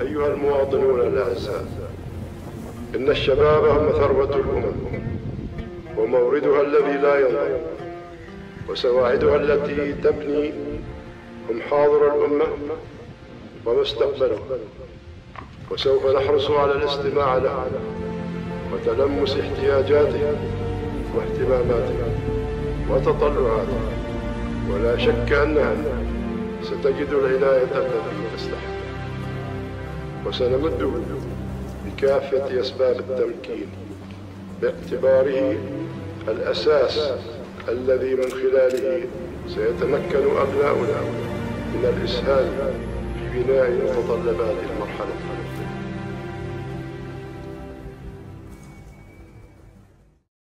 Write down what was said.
أيها المواطنون الأعزاء إن الشباب هم ثروة الأمم وموردها الذي لا ينضب وسواعدها التي تبني هم حاضر الأمة ومستقبلها وسوف نحرص على الاستماع لها وتلمس احتياجاتها واهتماماتها وتطلعاتها. ولا شك أنها ستجد العناية التي تستحق. وسنمده بكافة أسباب التمكين باعتباره الأساس الذي من خلاله سيتمكن أبناؤنا من الإسهال في بناء متطلبات المرحلة.